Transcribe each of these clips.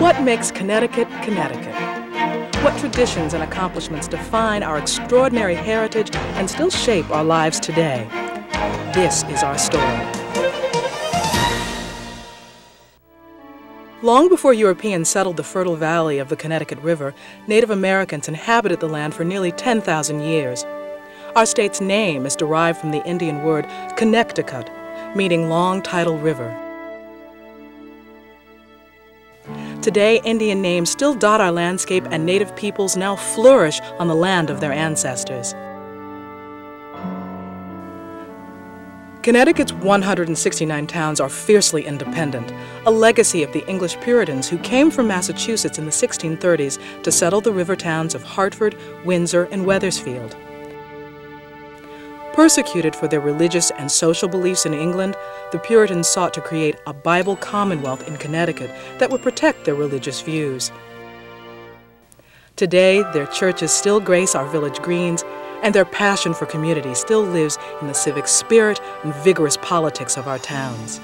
What makes Connecticut, Connecticut? What traditions and accomplishments define our extraordinary heritage and still shape our lives today? This is our story. Long before Europeans settled the fertile valley of the Connecticut River, Native Americans inhabited the land for nearly 10,000 years. Our state's name is derived from the Indian word Quinnehtukqut, meaning long tidal river. Today, Indian names still dot our landscape, and Native peoples now flourish on the land of their ancestors. Connecticut's 169 towns are fiercely independent, a legacy of the English Puritans who came from Massachusetts in the 1630s to settle the river towns of Hartford, Windsor, and Wethersfield. Persecuted for their religious and social beliefs in England, the Puritans sought to create a Bible commonwealth in Connecticut that would protect their religious views. Today, their churches still grace our village greens, and their passion for community still lives in the civic spirit and vigorous politics of our towns.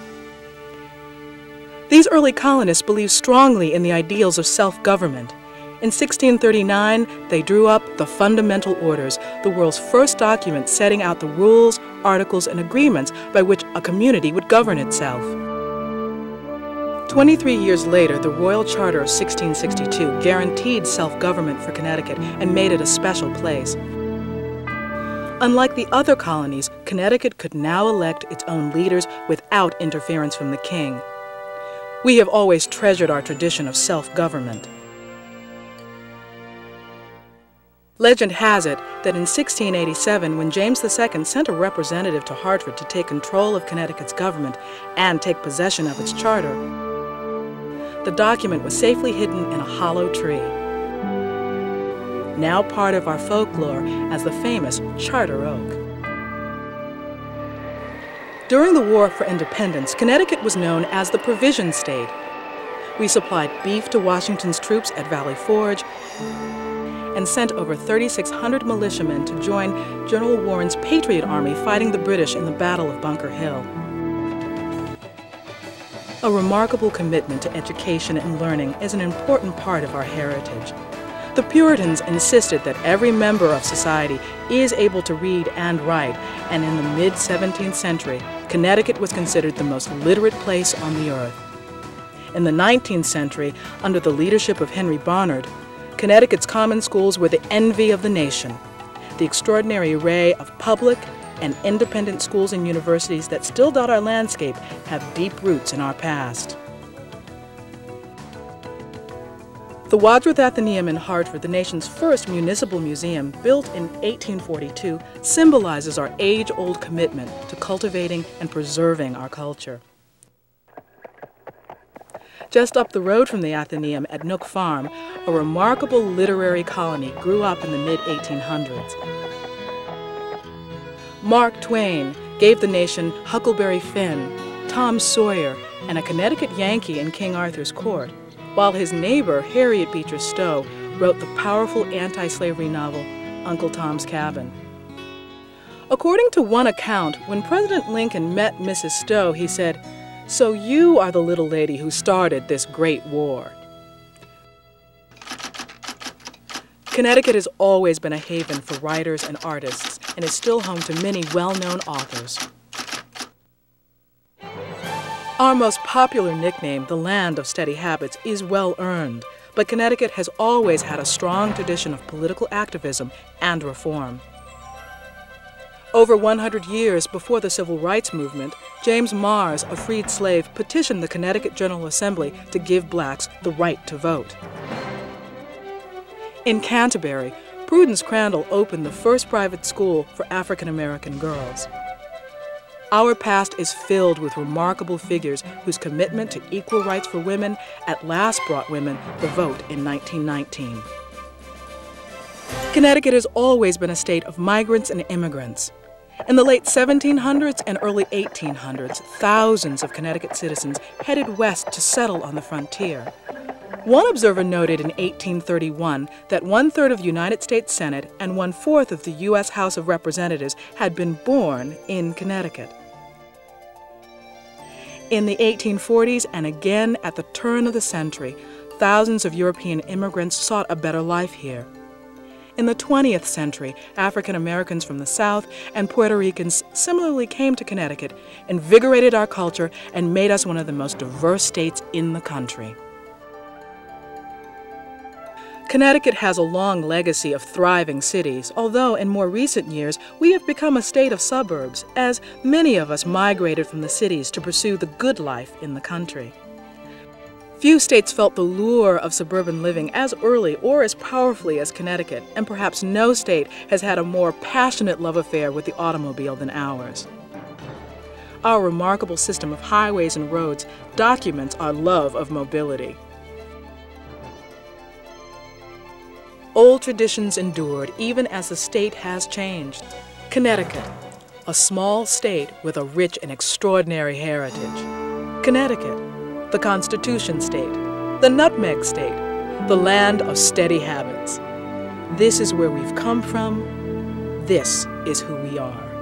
These early colonists believed strongly in the ideals of self government in 1639, they drew up the Fundamental Orders, the world's first document setting out the rules, articles, and agreements by which a community would govern itself. 23 years later, the Royal Charter of 1662 guaranteed self-government for Connecticut and made it a special place. Unlike the other colonies, Connecticut could now elect its own leaders without interference from the king. We have always treasured our tradition of self-government. Legend has it that in 1687, when James II sent a representative to Hartford to take control of Connecticut's government and take possession of its charter, the document was safely hidden in a hollow tree. Now part of our folklore as the famous Charter Oak. During the War for Independence, Connecticut was known as the Provision State. We supplied beef to Washington's troops at Valley Forge and sent over 3,600 militiamen to join General Warren's Patriot Army fighting the British in the Battle of Bunker Hill. A remarkable commitment to education and learning is an important part of our heritage. The Puritans insisted that every member of society is able to read and write, and in the mid 17th century, Connecticut was considered the most literate place on the earth. In the 19th century, under the leadership of Henry Barnard, Connecticut's common schools were the envy of the nation. The extraordinary array of public and independent schools and universities that still dot our landscape have deep roots in our past. The Wadsworth Atheneum in Hartford, the nation's first municipal museum, built in 1842, symbolizes our age-old commitment to cultivating and preserving our culture. Just up the road from the Atheneum at Nook Farm, a remarkable literary colony grew up in the mid 1800s. Mark Twain gave the nation Huckleberry Finn, Tom Sawyer, and a Connecticut Yankee in King Arthur's court, while his neighbor, Harriet Beecher Stowe, wrote the powerful anti slavery novel Uncle Tom's Cabin. According to one account, when President Lincoln met Mrs. Stowe, he said, so you are the little lady who started this great war. Connecticut has always been a haven for writers and artists and is still home to many well-known authors. Our most popular nickname, the land of steady habits, is well earned, but Connecticut has always had a strong tradition of political activism and reform. Over 100 years before the Civil Rights Movement, James Mars, a freed slave, petitioned the Connecticut General Assembly to give blacks the right to vote. In Canterbury, Prudence Crandall opened the first private school for African American girls. Our past is filled with remarkable figures whose commitment to equal rights for women at last brought women the vote in 1919. Connecticut has always been a state of migrants and immigrants. In the late 1700s and early 1800s, thousands of Connecticut citizens headed west to settle on the frontier. One observer noted in 1831 that one third of the United States Senate and one fourth of the U.S. House of Representatives had been born in Connecticut. In the 1840s and again at the turn of the century, thousands of European immigrants sought a better life here. In the 20th century, African Americans from the South and Puerto Ricans similarly came to Connecticut, invigorated our culture, and made us one of the most diverse states in the country. Connecticut has a long legacy of thriving cities, although in more recent years we have become a state of suburbs, as many of us migrated from the cities to pursue the good life in the country. Few states felt the lure of suburban living as early or as powerfully as Connecticut, and perhaps no state has had a more passionate love affair with the automobile than ours. Our remarkable system of highways and roads documents our love of mobility. Old traditions endured even as the state has changed. Connecticut, a small state with a rich and extraordinary heritage. Connecticut, the Constitution State, the Nutmeg State, the land of steady habits. This is where we've come from. This is who we are.